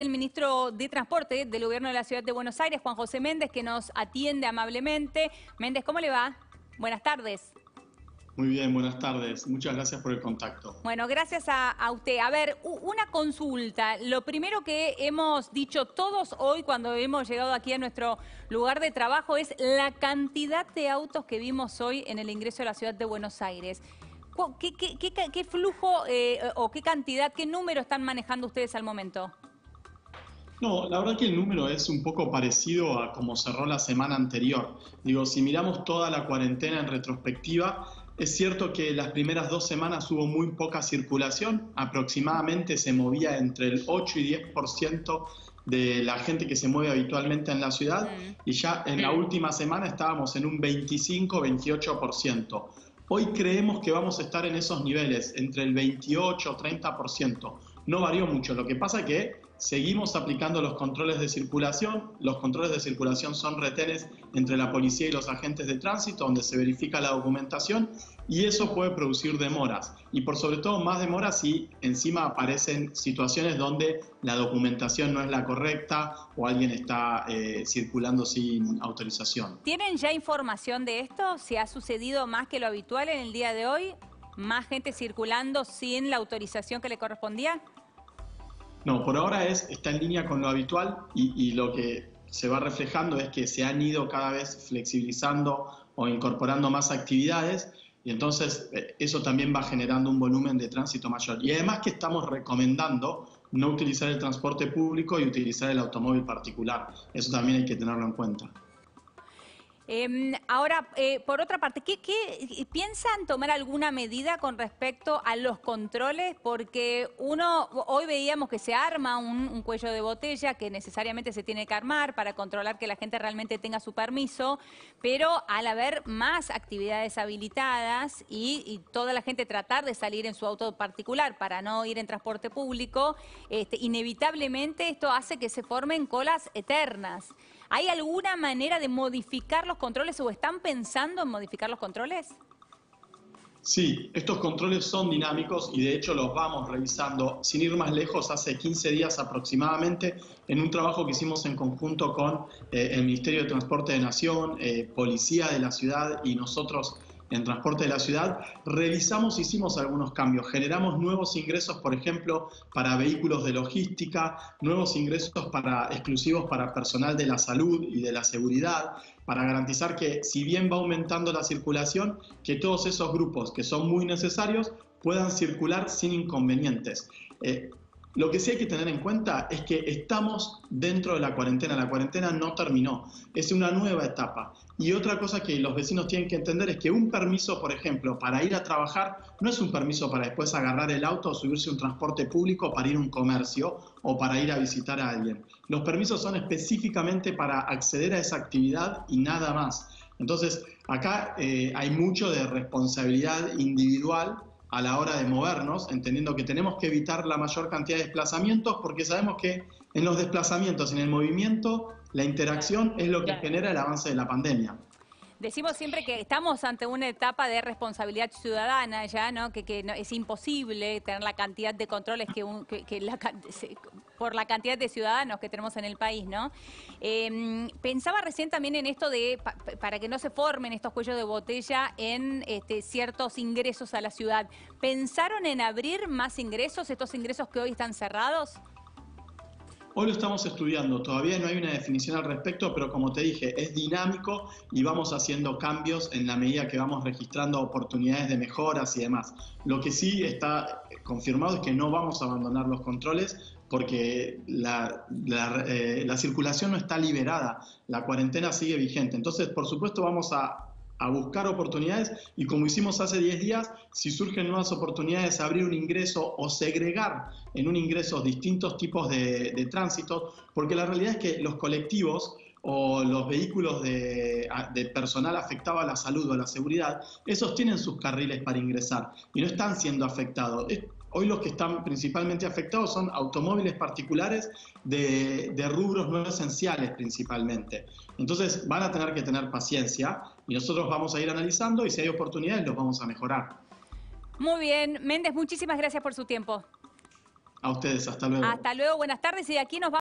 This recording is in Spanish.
el ministro de Transporte del Gobierno de la Ciudad de Buenos Aires, Juan José Méndez, que nos atiende amablemente. Méndez, ¿cómo le va? Buenas tardes. Muy bien, buenas tardes. Muchas gracias por el contacto. Bueno, gracias a, a, usted. A ver, una consulta. Lo primero que hemos dicho todos hoy cuando hemos llegado aquí a nuestro lugar de trabajo es la cantidad de autos que vimos hoy en el ingreso a la ciudad de Buenos Aires. ¿Qué, qué, qué, qué flujo eh, o qué cantidad, qué número están manejando ustedes al momento? No, la verdad que el número es un poco parecido a como cerró la semana anterior. Digo, si miramos toda la cuarentena en retrospectiva, es cierto que las primeras dos semanas hubo muy poca circulación, aproximadamente se movía entre el 8 y 10% de la gente que se mueve habitualmente en la ciudad y ya en la última semana estábamos en un 25-28%. Hoy creemos que vamos a estar en esos niveles, entre el 28-30%. No varió mucho, lo que pasa que Seguimos aplicando los controles de circulación. Los controles de circulación son retenes entre la policía y los agentes de tránsito, donde se verifica la documentación y eso puede producir demoras. Y por sobre todo más demoras si encima aparecen situaciones donde la documentación no es la correcta o alguien está eh, circulando sin autorización. ¿Tienen ya información de esto? ¿Si ha sucedido más que lo habitual en el día de hoy? ¿Más gente circulando sin la autorización que le correspondía? No, por ahora es, está en línea con lo habitual y, lo que se va reflejando es que se han ido cada vez flexibilizando o incorporando más actividades y entonces eh, eso también va generando un volumen de tránsito mayor. Y además que estamos recomendando no utilizar el transporte público y utilizar el automóvil particular. Eso también hay que tenerlo en cuenta. Em, ahora, eh, por otra parte, ¿qué, piensan tomar alguna medida con respecto a los controles? Porque uno, hoy veíamos que se arma un, cuello de botella que necesariamente se tiene que armar para controlar que la gente realmente tenga su permiso, pero al haber más actividades habilitadas y, toda la gente tratar de salir en su auto particular para no ir en transporte público, este, inevitablemente esto hace que se formen colas eternas. ¿Hay alguna manera de modificar los controles o están pensando en modificar los controles? Sí, estos controles son dinámicos y de hecho los vamos revisando. Sin ir más lejos, hace 15 días aproximadamente, en un trabajo que hicimos en conjunto con eh, el Ministerio de Transporte de Nación, eh, Policía de la Ciudad y nosotros en transporte de la ciudad, revisamos, hicimos algunos cambios, generamos nuevos ingresos, por ejemplo, para vehículos de logística, nuevos ingresos para, exclusivos para personal de la salud y de la seguridad, para garantizar que si bien va aumentando la circulación, que todos esos grupos que son muy necesarios puedan circular sin inconvenientes. Eh, lo que sí hay que tener en cuenta es que estamos dentro de la cuarentena, la cuarentena no terminó, es una nueva etapa. Y otra cosa que los vecinos tienen que entender es que un permiso, por ejemplo, para ir a trabajar, no es un permiso para después agarrar el auto o subirse a un transporte público para ir a un comercio o para ir a visitar a alguien. Los permisos son específicamente para acceder a esa actividad y nada más. Entonces, acá eh, hay mucho de responsabilidad individual a la hora de movernos, entendiendo que tenemos que evitar la mayor cantidad de desplazamientos porque sabemos que en los desplazamientos, en el movimiento, la interacción es lo que genera el avance de la pandemia. Decimos siempre que estamos ante una etapa de responsabilidad ciudadana ya, ¿no? Que, no, es imposible tener la cantidad de controles que, por la cantidad de ciudadanos que tenemos en el país, ¿no? Em, pensaba recién también en esto de para que no se formen estos cuellos de botella en este, ciertos ingresos a la ciudad. ¿Pensaron en abrir más ingresos, estos ingresos que hoy están cerrados? Hoy lo estamos estudiando, todavía no hay una definición al respecto, pero como te dije, es dinámico y vamos haciendo cambios en la medida que vamos registrando oportunidades de mejoras y demás. Lo que sí está confirmado es que no vamos a abandonar los controles porque la, eh, la circulación no está liberada, la cuarentena sigue vigente. Entonces, por supuesto, vamos a a buscar oportunidades y como hicimimos hace 10 días, si surgen nuevas oportunidades, abrir un ingreso o segregar en un ingreso distintos tipos de, de tránsito, porque la realidad es que los colectivos o los vehículos de, de, personal afectado a la salud o a la seguridad, esos tienen sus carriles para ingresar y no están siendo afectados. Hoy los que están principalmente afectados son automóviles particulares de, rubros no esenciales principalmente. Entonces van a tener que tener paciencia y nosotros vamos a ir analizando y si hay oportunidades los vamos a mejorar. Muy bien, Méndez, muchísimas gracias por su tiempo. A ustedes, hasta luego. Hasta luego, buenas tardes y de aquí nos vamos.